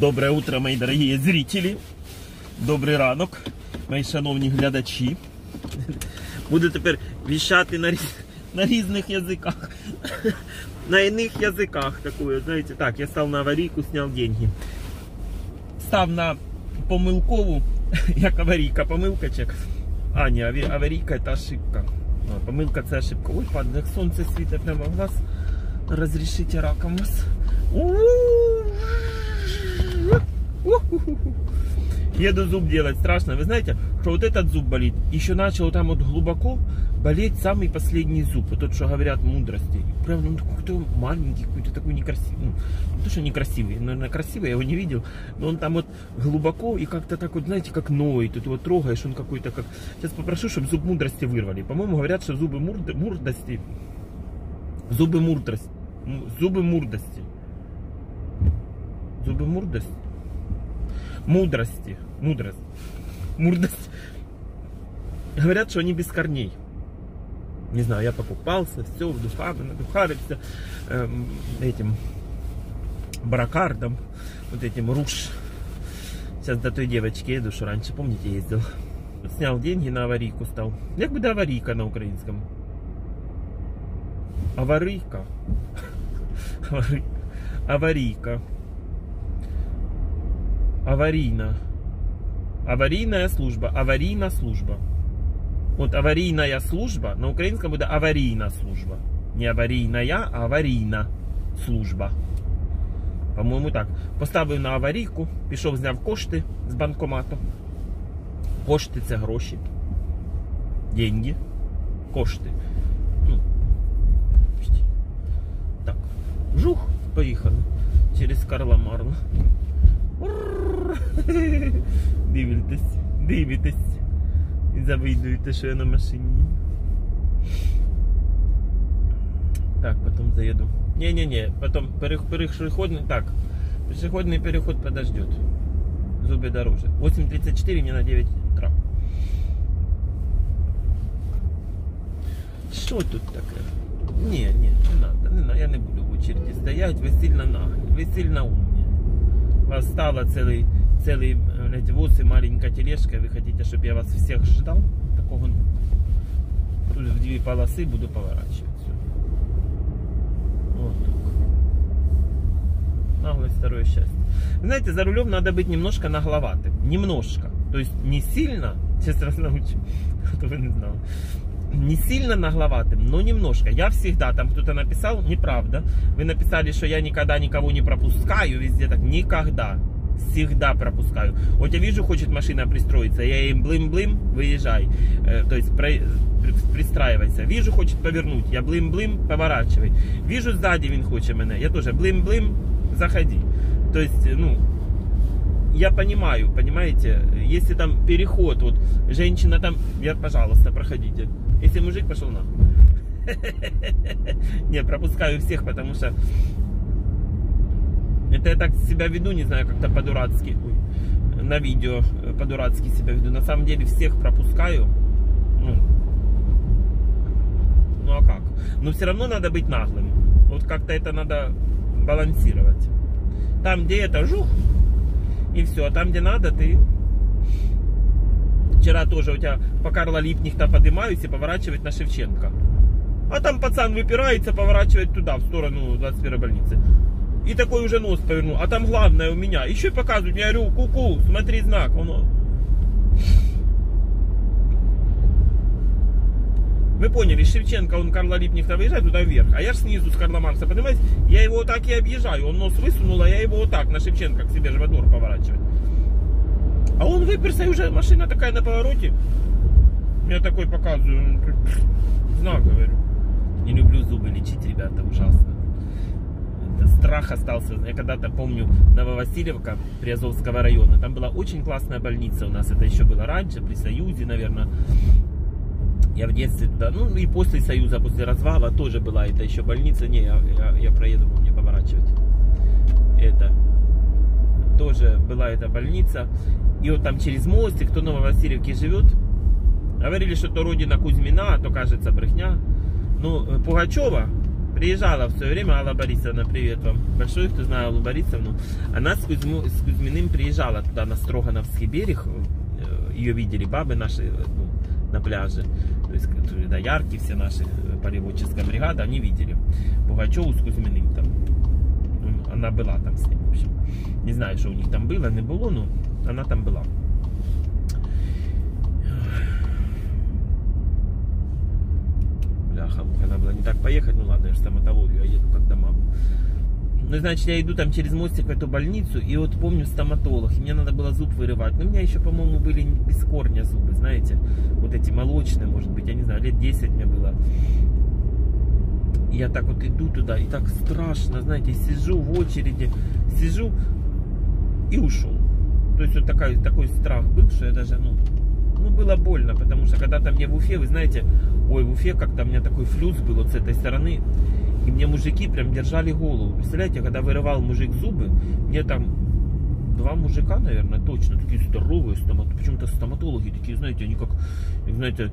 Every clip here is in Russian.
Доброе утро, мої дорогі зрителі. Добрий ранок, мої шановні глядачі. Буду тепер віщати на, на різних язиках. На иных языках такое, знаете, так, я став на аварийку, снял деньги. Став на помилкову, як аварійка, помилка чек. А, ні, аварійка це ошибка. Помилка це ошибка. Ой, падає, як сонце світить прямо в глаз. Разрешите раком вас. Еду зуб делать, страшно. Вы знаете, что вот этот зуб болит. Еще начал там вот глубоко болеть самый последний зуб. Вот тот, что говорят мудрости. Прям ну, какой-то маленький, какой-то такой некрасивый. Ну, не то, что некрасивый, наверное, красивый, я его не видел. Но он там вот глубоко и как-то так вот, знаете, как ноет. Тут его трогаешь, он какой-то как... Сейчас попрошу, чтобы зуб мудрости вырвали. По-моему, говорят, что зубы мурдости... Зубы мудрости. Зубы мурдости. Зубы мурдости. Мудрости. Мудрость. Мурдость. Говорят, что они без корней. Не знаю, я покупался, все, вдухами, надухарился эм, этим бракардом, вот этим руш. Сейчас до той девочки еду, что раньше, помните, ездил. Снял деньги на аварийку стал. Як буде аварийка на українському? Аварийка. Аварий- Аварийка Аварийна. Аварийная служба. Аварийна служба. Вот аварийная служба на українському буде аварійна служба. Не аварійная, а аварійна служба. По-моєму, так. Поставив на аварійку, пішов, зняв кошти з банкомату. Кошти це гроші. Деньги. Кошти. Ну, пшті. так. Жух, поїхали. Через Карла Марла. Урррр. Дивитесь, дивитесь. І завидуєте, що я на машині. Так, потом заеду. Не-не-не, потом перех- переходный, так, пешеходный переход подождет. Зубы дороже. 8.34 мне на 9 утра. Що тут таке? Ні, ні, не надо, не надо, я не буду в очереді стоять, ви сильно наглі, ви сильно умні. Вас стало целый, целый блядь, воз и маленькая тележка, вы хотите, чтобы я вас всех ждал? Такого тут в две полосы буду поворачивать. Вот так. Наглость второе счастье. Знаете, за рулем надо быть немножко нагловатым. Немножко. То есть не сильно, сейчас раз научу, то вы не знал. Не сильно нагловатым, но немножко. Я всегда, там кто-то написал, неправда. Вы написали, что я никогда никого не пропускаю, везде так. Никогда. Всегда пропускаю. Вот я вижу, хочет машина пристроиться, я им блым-блым, выезжай. Э, то есть про- при- пристраивайся. Вижу, хочет повернуть, я блым-блым, поворачивай. Вижу, сзади він хоче мене, я тоже блым-блым, заходи. То есть, э, ну, я понимаю, понимаете, если там переход, вот женщина там, я, пожалуйста, проходите. Если мужик пошел на. Не, пропускаю всех, потому что это я так себя веду, не знаю, как-то по-дурацки. На видео э, по-дурацки себя веду. На самом деле всех пропускаю. Ну, ну а как? Но все равно надо быть наглым. Вот как-то это надо балансировать. Там, где это жух, и все. А там, где надо, ты... Вчера тоже у тебя по Карла Липнихта поднимаюсь и поворачивать на Шевченко. А там пацан выпирается, поворачивает туда, в сторону 21 больницы. И такой уже нос повернул. А там главное у меня. Еще показывают. Я говорю, ку-ку, смотри знак. Он... Вы поняли, Шевченко, он Карла Липнихта выезжает туда вверх, а я ж снизу с Карла Маркса, понимаете, я его вот так и объезжаю, он нос высунул, а я его вот так на Шевченко к себе же во двор поворачивать. А он выперся, и уже машина такая на повороте. Я такой показываю, знак говорю. Не люблю зубы лечить, ребята, ужасно. Это страх остался. Я когда-то помню Нововасильевка Приазовского района. Там была очень классная больница у нас. Это еще было раньше, при Союзе, наверное. Я в детстве туда, ну и после Союза, после развала тоже была эта еще больница. Не, я, я, я проеду, мне поворачивать. Это тоже была эта больница. И вот там через мостик, кто Нововасильевке живет, говорили, что то родина Кузьмина, а то кажется брехня. Ну, Пугачева Приезжала в свое время Алла Борисовна, привет вам. Большой, кто знает Аллу Борисовну. Она с, Кузьму, с Кузьминым приезжала туда, на Строгановский берег. Э, Ее видели бабы наши э, ну, на пляже. То есть, которые, да, яркие все наши, э, полеводческая бригада, они видели. Пугачеву с Кузьминым там. Она была там с ним, в общем. Не знаю, что у них там было, не было, но она там была. Бляха, надо было не так поехать, ну ладно, я же стоматологию, я еду как дома. Ну, значит, я иду там через мостик в эту больницу, и вот помню стоматолог, и мне надо было зуб вырывать. Но у меня еще, по-моему, были без корня зубы, знаете, вот эти молочные, может быть, я не знаю, лет 10 мне было. Я так вот иду туда, и так страшно, знаете, сижу в очереди, сижу и ушел. То есть вот такой, такой страх был, что я даже, ну, ну, было больно, потому что когда-то мне в Уфе, вы знаете, ой, в Уфе как-то у меня такой флюс был вот с этой стороны, и мне мужики прям держали голову. Представляете, когда вырывал мужик зубы, мне там два мужика, наверное, точно, такие здоровые, стомат... почему-то стоматологи такие, знаете, они как, знаете,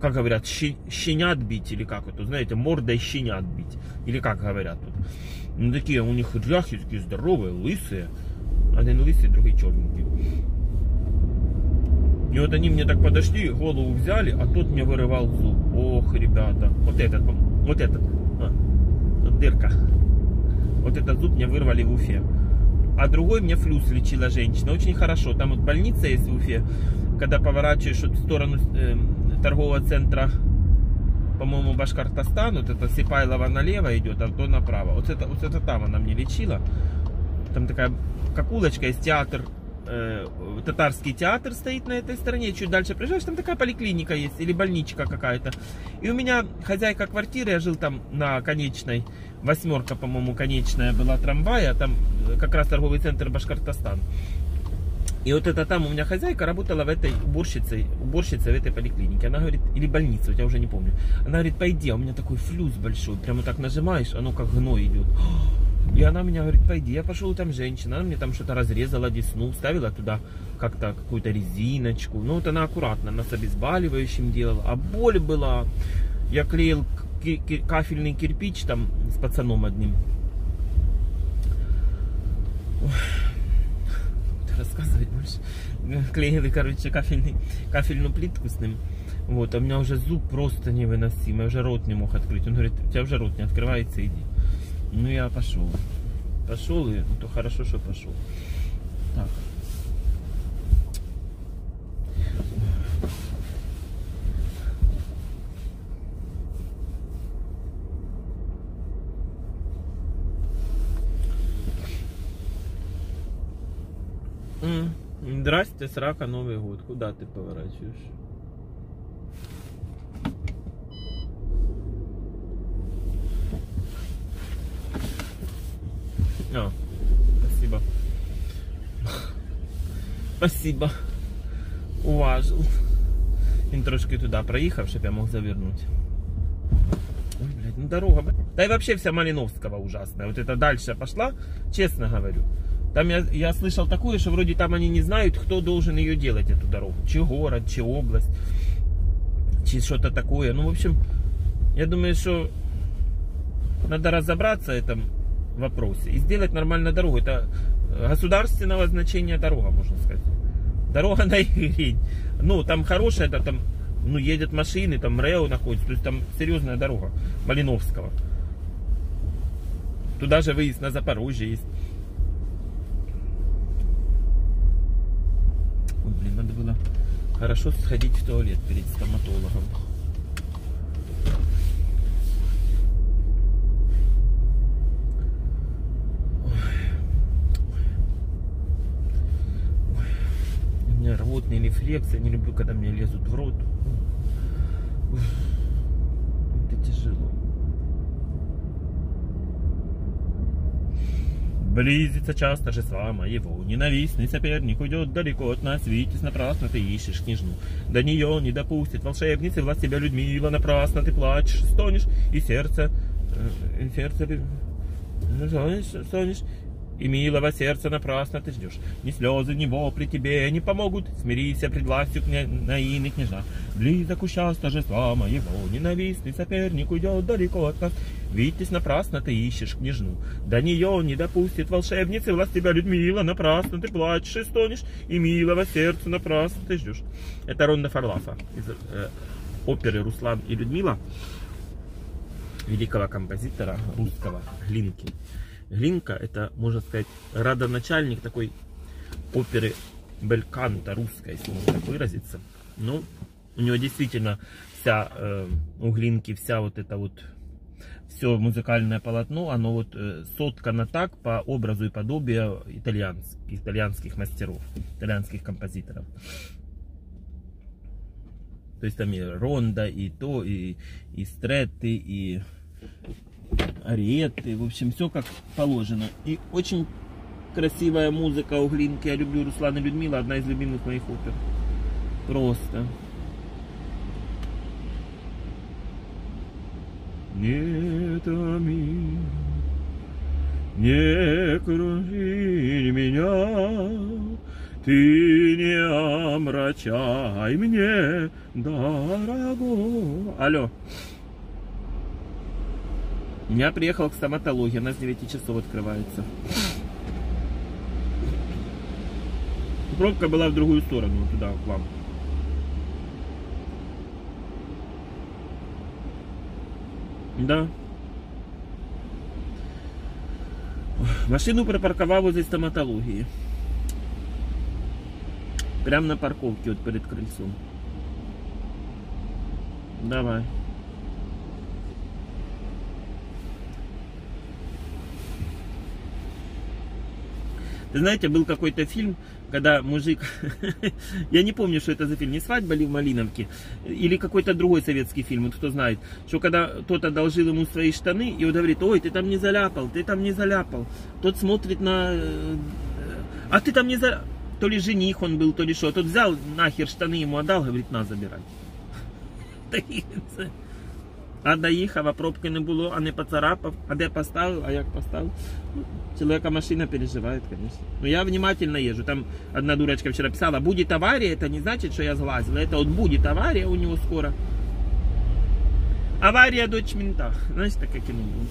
как говорят, щи... щенят бить, или как это, знаете, мордой щенят бить, или как говорят тут. Ну, такие, у них ряхи такие здоровые, лысые, один лысый, другой черненький. И вот они мне так подошли, голову взяли, а тот мне вырывал зуб. Ох, ребята, вот этот, вот этот, а, дырка. Вот этот зуб мне вырвали в Уфе. А другой мне флюс лечила женщина. Очень хорошо. Там вот больница есть в Уфе. Когда поворачиваешь вот в сторону э, торгового центра, по-моему, Башкортостан, вот это Сипайлова налево идет, а то направо. Вот это, вот это там она мне лечила. Там такая, как улочка, есть театр э, татарский театр стоит на этой стороне, чуть дальше приезжаешь, там такая поликлиника есть, или больничка какая-то. И у меня хозяйка квартиры, я жил там на конечной, восьмерка, по-моему, конечная была трамвая, там как раз торговый центр Башкортостан. И вот это там у меня хозяйка работала в этой уборщицей, уборщицей в этой поликлинике. Она говорит, или больнице, я уже не помню. Она говорит, пойди, а у меня такой флюс большой, прямо так нажимаешь, оно как гной идет. И она меня говорит, пойди, я пошел, там женщина, она мне там что-то разрезала десну, ставила туда как-то какую-то резиночку. Ну вот она аккуратно, она с обезболивающим делала, а боль была. Я клеил кафельный кирпич там с пацаном одним. Ой, рассказывать больше. Клеили, короче, кафельный, кафельную плитку с ним. Вот, а у меня уже зуб просто невыносимый, я уже рот не мог открыть. Он говорит, у тебя уже рот не открывается, иди. Ну я пошел. Пошел и ну, то хорошо, что пошел. Так. Здрасте, срака, Новый год. Куда ты поворачиваешь? А, спасибо. Спасибо. Уважил. Він трошки туди проїхав, щоб я мог завернуть. Ой, блядь, ну дорога. Да и вообще вся Малиновского ужасная. Вот это дальше пошла, честно говорю. Там я, я слышал такое, что вроде там они не знают, кто должен ее делать, эту дорогу. Чи город, чи область, чи что-то такое. Ну, в общем, я думаю, что надо разобраться в этом вопросе и сделать нормальную дорогу. Это государственного значения дорога, можно сказать. Дорога на Игрень. Ну, там хорошая, да, там, ну, едет машины, там РЭО находится, то есть там серьезная дорога Малиновского. Туда же выезд на Запорожье есть. Ой, блин, надо было хорошо сходить в туалет перед стоматологом. У меня рвотный рефлекс, не люблю, когда мне лезут в рот. Это тяжело. Близится час торжества моего, ненавистный соперник уйдет далеко от нас, Витязь, напрасно ты ищешь княжну. До нее не допустит волшебницы власть тебя Людмила, напрасно ты плачешь, стонешь, и сердце, э, сердце, стонешь, стонешь, и милого сердца напрасно ты ждешь. Ни слезы, ни вопли тебе не помогут. Смирися пред властью кня... наины княжна. Близок час торжества моего, ненавистный соперник уйдет далеко от нас. Видитесь напрасно ты ищешь княжну. До нее не допустит волшебницы власть тебя, Людмила, напрасно ты плачешь и стонешь, и милого сердца напрасно ты ждешь. Это Ронда Фарлафа из э, оперы «Руслан и Людмила» великого композитора русского Глинки. Глинка это, можно сказать, родоначальник такой оперы бельканта русской, если можно так выразиться. Ну, у него действительно вся, э, у Глинки вся вот это вот, все музыкальное полотно, оно вот э, соткано так по образу и подобию итальянских, итальянских мастеров, итальянских композиторов. То есть там и ронда, и то, и, и стреты, и ариеты, в общем, все как положено. И очень красивая музыка у Глинки. Я люблю Руслана Людмила, одна из любимых моих опер. Просто. Не томи, не кружи меня, ты не омрачай мне, дорогой. Алло. Я приехал к стоматологии, она с 9 часов открывается. Пробка была в другую сторону, туда, к вам. Да. Машину припарковал возле стоматологии. Прямо на парковке, вот перед крыльцом. Давай. Ты знаете, был какой-то фильм, когда мужик, я не помню, что это за фильм, не «Свадьба ли в Малиновке», или какой-то другой советский фильм, вот кто знает, что когда тот одолжил ему свои штаны, и он говорит, ой, ты там не заляпал, ты там не заляпал. Тот смотрит на... А ты там не заляпал. То ли жених он был, то ли что. Тот взял нахер штаны ему отдал, говорит, на, забирай. А доїхав, а пробки не було, а не поцарапав, а де поставив, а як поставив. Ну, человека машина переживает, конечно. Но я внимательно езжу. Там одна дурочка вчера писала, будет авария, это не значит, что я сглазил. Это вот будет авария у него скоро. Аварія дочь мента. Знаєш, таке кіно було.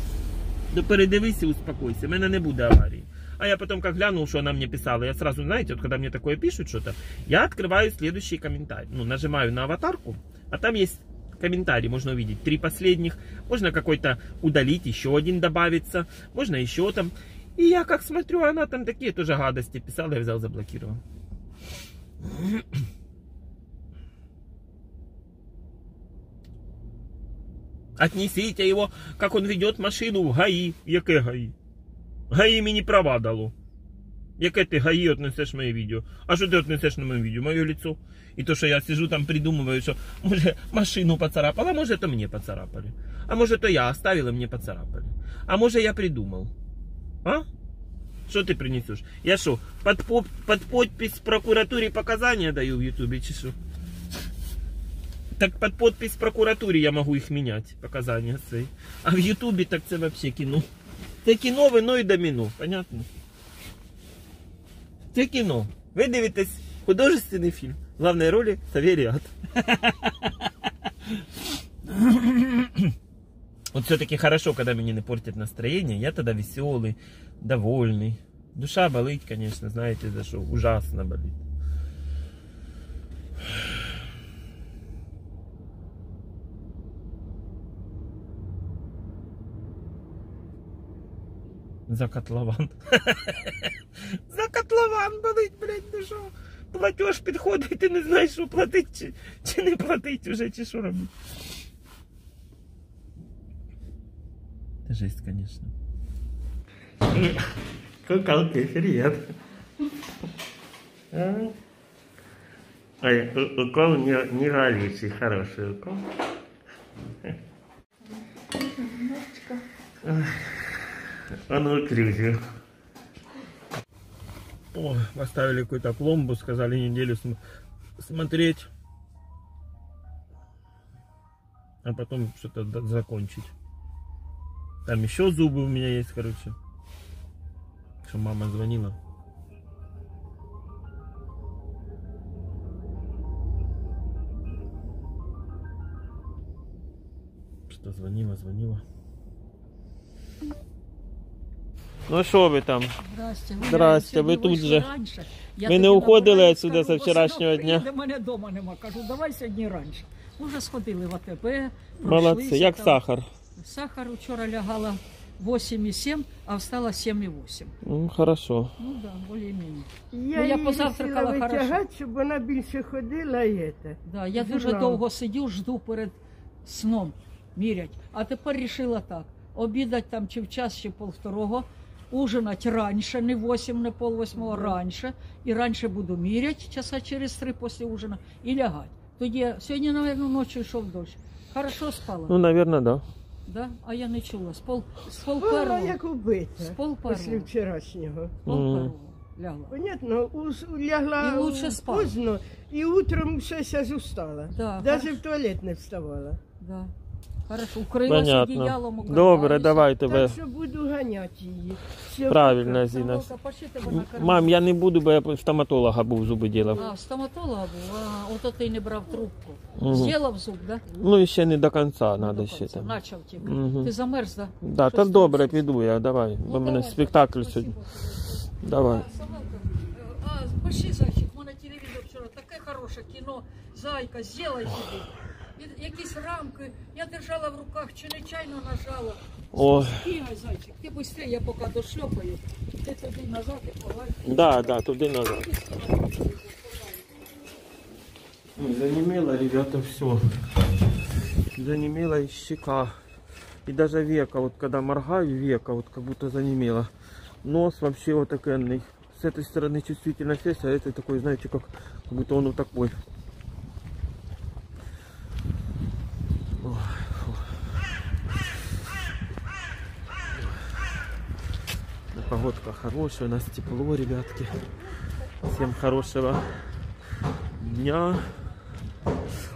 Да передивися, успокойся, в мене не буде аварії. А я потом как глянул, что она мне писала, я сразу, знаете, вот когда мне такое пишут что-то, я открываю следующий комментарий. Ну, нажимаю на аватарку, а там есть комментарий можно увидеть. Три последних. Можно какой-то удалить, еще один добавиться. Можно еще там. И я как смотрю, она там такие тоже гадости писала, я взял, заблокировал. Отнесите его, как он ведет машину в ГАИ. Яке ГАИ? ГАИ мені права дало. Яке ти ГАІ віднесеш моє відео? А що ти віднесеш на моє відео? Моє лицо. І то, що я сижу там придумываю, що може машину поцарапала, а може то мені поцарапали. А може то я оставила, мені поцарапали. А може я придумал. А? Что ты принесешь? Я что, под, под подпись прокуратуре показания даю в ютубе, чи что? Так под подпись прокуратуре я могу их менять, показания свои. А в ютубе так це вообще кино. Це кіно, вино і доміно, понятно? Це кіно. Ви дивитесь художественний фільм. В главной роли Савериат. Вот все-таки хорошо, когда мне не портит настроение. Я тогда веселый, довольный. Душа болит, конечно, знаете за что. Ужасно болит. За котлован. За котлован болить, блядь, ну що? Платеж підходить, ти не знаєш, що платить чи, чи не платить уже, чи що робити. Это жесть, конечно. Куколки, привет. Ой, укол не, не горячий, хороший укол. Он выключил. О, поставили какую-то пломбу, сказали неделю см смотреть. А потом что-то закончить. Там еще зубы у меня есть, короче. Что мама звонила. Что звонила, звонила. Ну що ви там? Здрасте, Здрасте, ви тут же. Раніше. Я Ви тобі не уходили отсюда скажу, со вчорашнього дня? приїде, мене вдома нема. Кажу, давай сьогодні раніше. Ми вже сходили в АТБ. Молодці, пройшлися як там. сахар. Сахар вчора лягала 8,7, а встала 7,8. Ну, хорошо. Ну так, да, більш-менш. Я, Ну, я її позавтракала хотіла хорошо. витягати, щоб вона більше ходила і це. Да, я дуже довго сидю, жду перед сном мірять. А тепер рішила так: обідати там чи в час, чи полвторого, ужинать раніше, не 8, не пол восьмого, раніше. І раніше буду міряти часа через три після ужина і лягати. Тоді я- сьогодні, мабуть, ночі йшов дощ. Хорошо спала, Ну, наверное, да. да? а я не чула. З пол, з пол Вона первого, як убита з пол після первого, вчорашнього. з пол Мгм. первого лягла. Понятно, ус- лягла І лучше у- спала. поздно, і утром щось аж устала. Да, Навіть хорошо. в туалет не вставала. Да. Хорошо, укрилась Понятно. одіялом, Добре, давай тебе. Так що буду ганяти її. Все Правильно. Зіна. Мам, я не буду, бо я в стоматолога був зуби ділав. А, стоматолога був, а ото ти не брав трубку. Мгм. З'їлав зуб, да? Ну, і ще не до кінця треба ще там. Начав тільки. Мгм. Ти замерз, да? Да, Щось та там добре, піду я, давай. Ну, Бо в мене давай, спектакль спасибо. сьогодні. Давай. А, е, а, пошли, зайчик, у мене телевізор вчора, таке хороше кіно, зайка, з'їла собі. І Якісь рамки, я держала в руках, чи нечайно нажала. О, Бігай, зайчик, ти швидше, я поки дошльопаю. Ти туди назад і ховай. да, да, туди назад. Ой, Занемело, ребята, все. Занемела и щека. И даже века, вот когда моргаю, века, вот как будто занемело. Нос вообще вот такой. С этой стороны чувствительность есть, а это такой, знаете, как, как будто он вот такой. Погодка хорошая, у нас тепло, ребятки. Всем хорошего дня.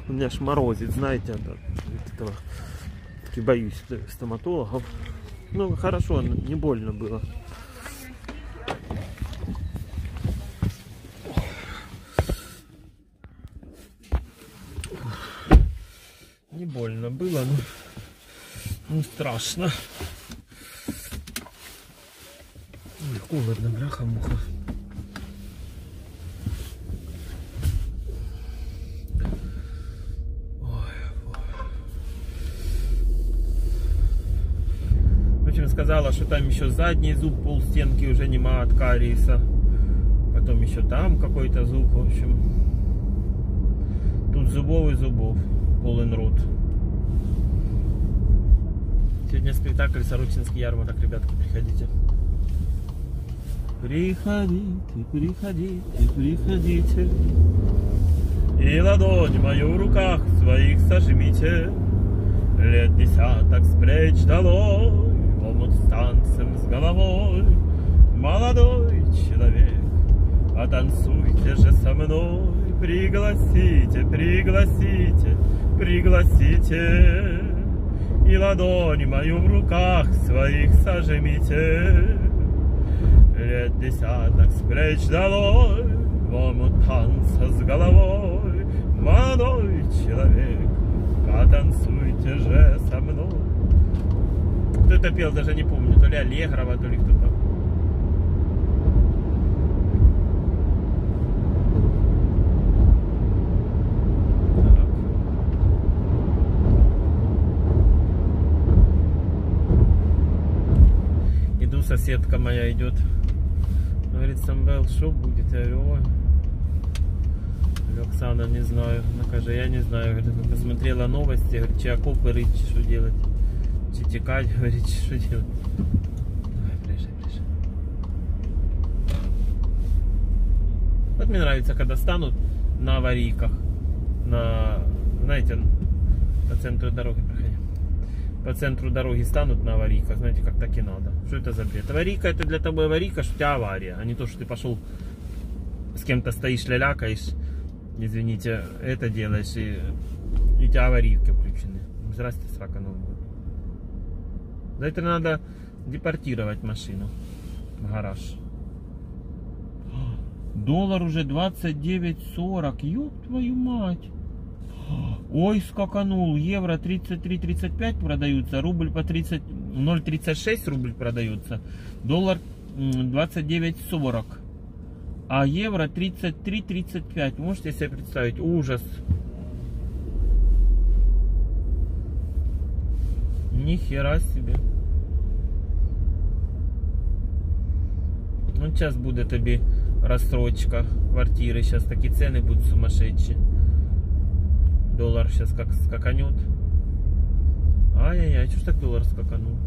У меня ж морозит, знаете, от этого. Таки боюсь э, стоматологов. Ну, хорошо, не больно было. Не больно было, но не страшно. Ой, холодно, бляха-муха. В общем, сказала, что там еще задний зуб пол стенки уже нема от кариеса. Потом еще там какой-то зуб, в общем. Тут зубов и зубов. Полен рот. Сегодня спектакль Сорочинский ярмарок, ребятки, приходите. Приходите, приходите, приходите. И ладонь мою в руках своих сожмите. Лет десяток с плеч долой, в омут с танцем с головой. Молодой человек, потанцуйте же со мной. Пригласите, пригласите, пригласите. И ладонь мою в руках своих сожмите. Лет десяток с плеч долой, в танца с головой. Молодой человек, потанцуйте же со мной. Кто это пел, даже не помню, то ли Аллегрова, то ли кто-то. Соседка моя идет. Говорит, Самвел, что будет? Я говорю, ой. Оксана, не знаю. Она каже, я не знаю. Говорит, посмотрела новости, говорит, чи окопы рыть, что делать. Чи текать, говорит, что делать. Ближе, ближе. Вот мне нравится, когда станут на аварийках, на, знаете, по центру дороги. По центру дороги станут на аварийках, знаете, как так и надо. Что это за бред? Аварийка это для того аварийка, что у тебя авария, а не то, что ты пошел с кем-то стоишь, лялякаешь, извините, это делаешь, и, и у тебя аварийки включены. Здрасте, срака новая. За это надо депортировать машину в гараж. Доллар уже 29.40. Ёб твою мать. Ой, скаканул. Евро 33.35 продаются. Рубль по 30... 0.36 рубль продаются. Доллар м, 29.40. А евро 33.35. Можете себе представить? Ужас. Нихера себе. Ну, сейчас буде тобі розстрочка квартири. Сейчас такі ціни будуть сумасшедші. Доллар сейчас как скаканет. Ай-яй-яй, что ж так доллар скаканул?